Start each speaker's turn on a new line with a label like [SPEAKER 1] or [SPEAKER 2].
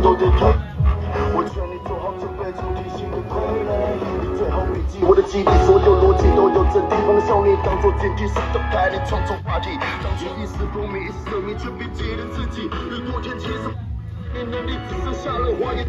[SPEAKER 1] 的退。我劝你做好准备，从提醒的傀儡。最后笔记，我的基地，所有逻辑都有真谛。方向你当做前提，试图带领创作话题。当局意识风靡，一时生命却别记得自己。雨过天晴，你能力只剩下了谎言。